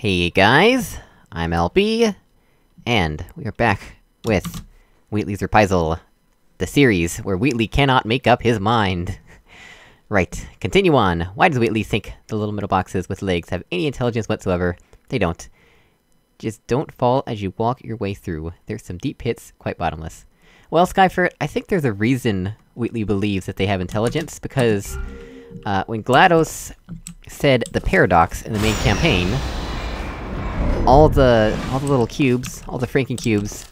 Hey guys, I'm LB, and we are back with Wheatley's Reprisal, the series where Wheatley cannot make up his mind. right, continue on. Why does Wheatley think the little metal boxes with legs have any intelligence whatsoever? They don't. Just don't fall as you walk your way through. There's some deep pits, quite bottomless. Well, Skyferret, I think there's a reason Wheatley believes that they have intelligence, because, uh, when GLaDOS said the paradox in the main campaign, all the- all the little cubes, all the Franken cubes,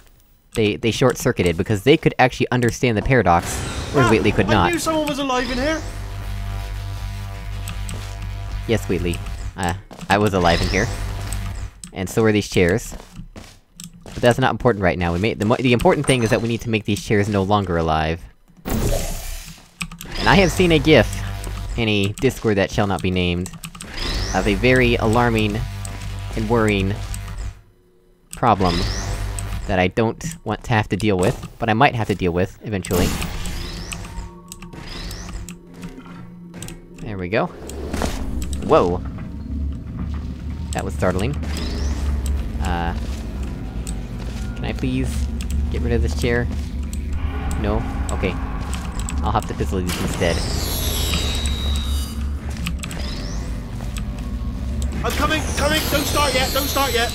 they- they short-circuited, because they could actually understand the paradox, whereas Ah, Wheatley could I not. knew someone was alive in here. Yes, Wheatley. Uh, I was alive in here. And so were these chairs. But that's not important right now, we made- the, the important thing is that we need to make these chairs no longer alive. And I have seen a gif, in a Discord that shall not be named, of a very alarming and worrying problem that I don't want to have to deal with, but I might have to deal with, eventually. There we go. Whoa! That was startling. Uh... Can I please get rid of this chair? No? Okay. I'll have to fizzle these instead. I'm coming, coming. Don't start yet. Don't start yet.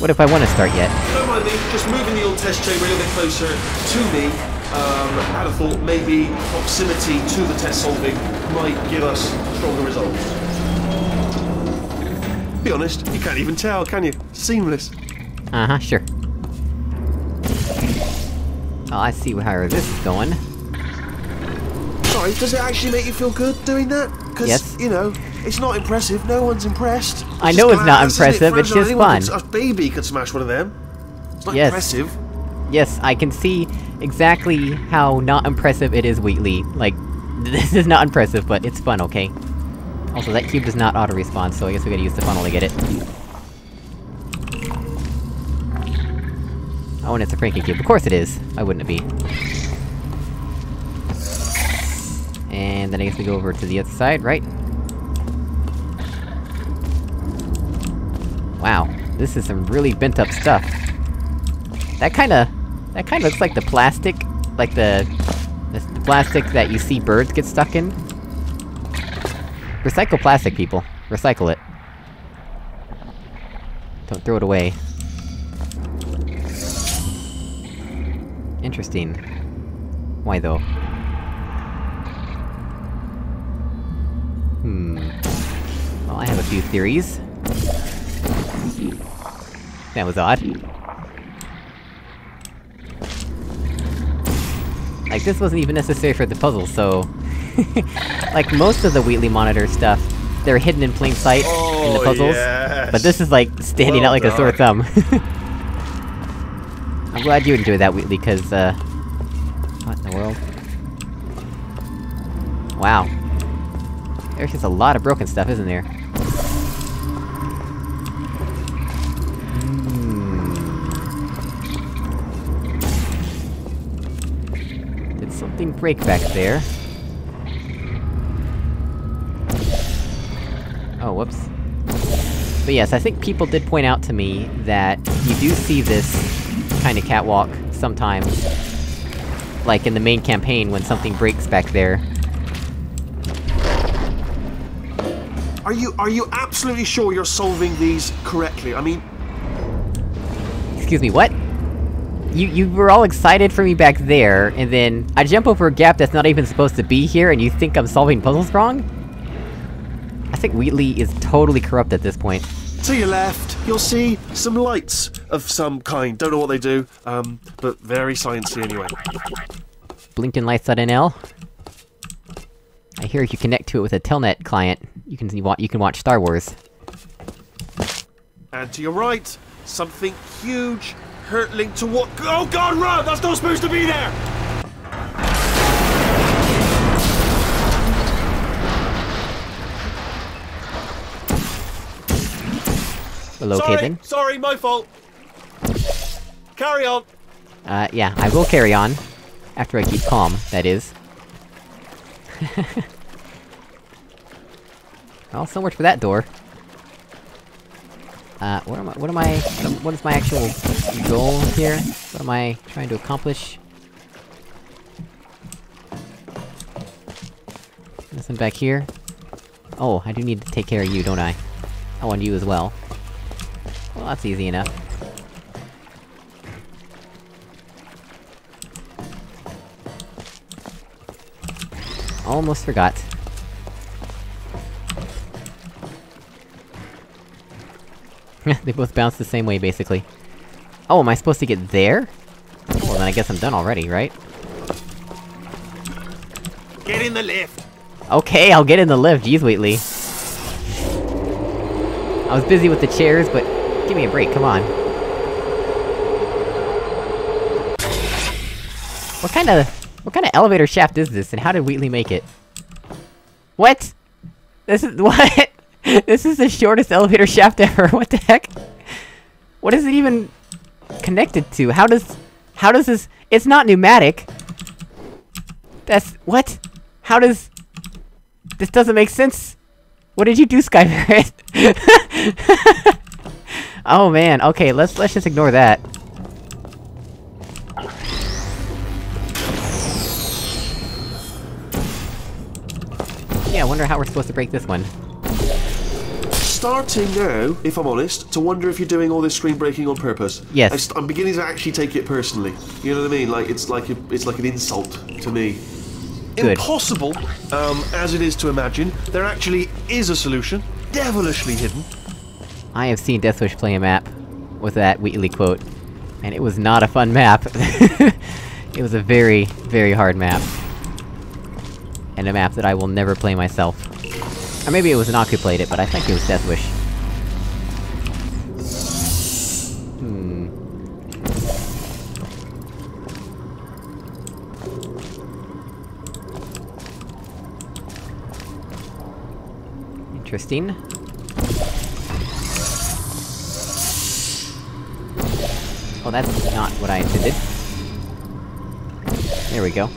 What if I wanna start yet? Don't mind me, just moving the old test chamber a little bit closer to me. Um, had a thought maybe proximity to the test solving might give us stronger results. Be honest, you can't even tell, can you? Seamless. Uh-huh, sure. Oh, I see how this is going. Sorry, does it actually make you feel good doing that? Because, Yes. you know, it's not impressive. No one's impressed. I know it's not glass, isn't it? impressive, it's just fun. could- a baby could smash one of them. It's not Yes. impressive. Yes, I can see exactly how not impressive it is, Wheatley. Like, this is not impressive, but it's fun, okay? Also, that cube does not auto-respawn, so I guess we gotta use the funnel to get it. Oh, and it's a Franken cube. Of course it is! Why wouldn't it be? And then I guess we go over to the other side, right? Wow, this is some really bent up stuff. That kinda... That kinda looks like the plastic... Like the... The, the plastic that you see birds get stuck in. Recycle plastic, people. Recycle it. Don't throw it away. Interesting. Why though? Hmm... Well, I have a few theories. That was odd. Like, this wasn't even necessary for the puzzle, so... like, most of the Wheatley monitor stuff, they're hidden in plain sight in the Oh, puzzles. yes. But this is like, standing Well out like a sore thumb. I'm glad you enjoyed that, Wheatley, cause, uh... What in the world? Wow. There's just a lot of broken stuff, isn't there? Something break back there? Oh, whoops. But yes, I think people did point out to me that you do see this kind of catwalk sometimes. Like in the main campaign when something breaks back there. Are you are you absolutely sure you're solving these correctly? I mean, Excuse me, what? You- you were all excited for me back there, and then I jump over a gap that's not even supposed to be here, and you think I'm solving puzzles wrong? I think Wheatley is totally corrupt at this point. to your left, you'll see some lights of some kind. Don't know what they do, um, but very sciencey anyway. BlinkenLights.nl. I hear if you connect to it with a Telnet client, you can see wa- you can watch Star Wars. And to your right, something huge hurtling what? Oh God, run! That's not supposed to be there. Well, sorry, sorry, my fault. Carry on. Uh, yeah, I will carry on. After I keep calm, that is. well, so much for that door. Uh, what am I- what am I- what is my actual goal here? What am I trying to accomplish? Nothing back here? Oh, I do need to take care of you, don't I? Oh, and you as well. Well, that's easy enough. Almost forgot. they both bounce the same way, basically. Oh, am I supposed to get there? Well, then I guess I'm done already, right? Get in the lift. Okay, I'll get in the lift, jeez Wheatley. I was busy with the chairs, but... Give me a break, come on. What kind of... What kind of elevator shaft is this, and how did Wheatley make it? What? This is- what? this is the shortest elevator shaft ever, what the heck? What is it even... connected to? How does... How does this- It's not pneumatic! That's- what? How does... This doesn't make sense! What did you do, Skymerit? oh man, okay, let's- let's just ignore that. Yeah, I wonder how we're supposed to break this one. Starting now, if I'm honest, to wonder if you're doing all this screen breaking on purpose. Yes. I I'm beginning to actually take it personally. You know what I mean? Like it's like a, it's like an insult to me. Good. Impossible, um, as it is to imagine, there actually is a solution, devilishly hidden. I have seen Deathwish play a map with that Wheatley quote, and it was not a fun map. it was a very, very hard map. And a map that I will never play myself. Or maybe it was who played it, but I think it was Deathwish. Hmm. Interesting. Oh, that's not what I intended. There we go.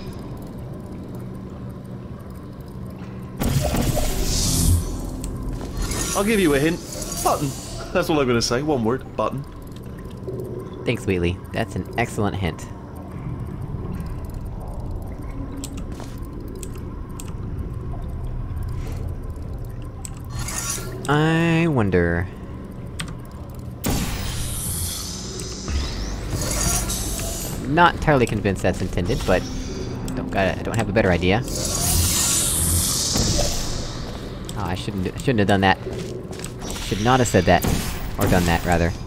I'll give you a hint. Button. That's all I'm to say. One word. Button. Thanks, Wheatley. That's an excellent hint. I wonder... Not entirely convinced that's intended, but... Don't got I don't have a better idea. Oh, I shouldn't- shouldn't have done that. Should not have said that. Or done that, rather.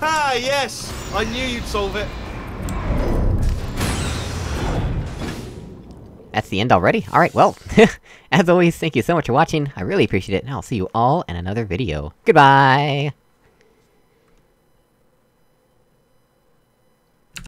Ah, yes! I knew you'd solve it. That's the end already? Alright, well, as always, thank you so much for watching, I really appreciate it, and I'll see you all in another video. Goodbye!